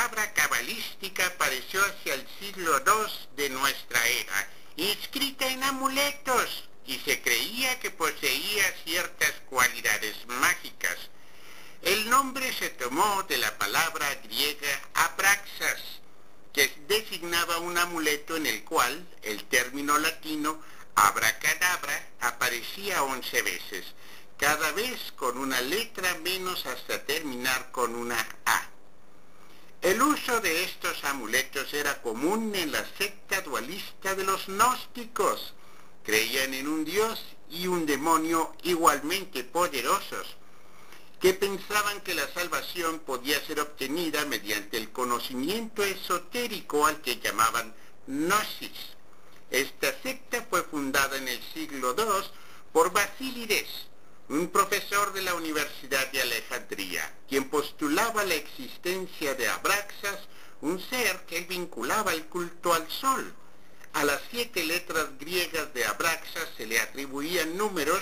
palabra cabalística apareció hacia el siglo II de nuestra era, inscrita en amuletos, y se creía que poseía ciertas cualidades mágicas. El nombre se tomó de la palabra griega abraxas, que designaba un amuleto en el cual el término latino abracadabra aparecía once veces, cada vez con una letra menos hasta terminar con una. El uso de estos amuletos era común en la secta dualista de los gnósticos. Creían en un dios y un demonio igualmente poderosos, que pensaban que la salvación podía ser obtenida mediante el conocimiento esotérico al que llamaban gnosis. Esta secta fue fundada en el siglo II por Basílides, un profesor de la Universidad de Alejandría, quien postulaba la existencia de que el culto al sol. A las siete letras griegas de Abraxas se le atribuían números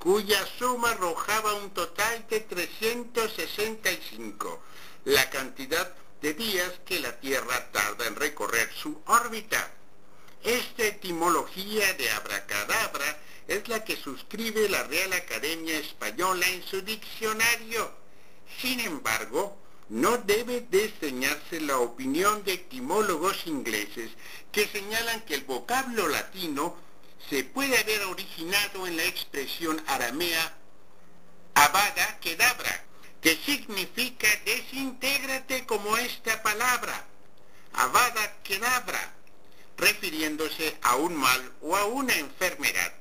cuya suma arrojaba un total de 365, la cantidad de días que la Tierra tarda en recorrer su órbita. Esta etimología de abracadabra es la que suscribe la Real Academia Española en su diccionario. Sin embargo, no debe enseñarse la opinión de etimólogos ingleses que señalan que el vocablo latino se puede haber originado en la expresión aramea abada kedabra, que significa desintégrate como esta palabra, abada kedabra, refiriéndose a un mal o a una enfermedad.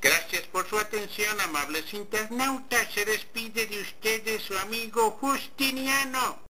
Gracias por su atención, amables internautas. Se despide de ustedes su amigo Justiniano.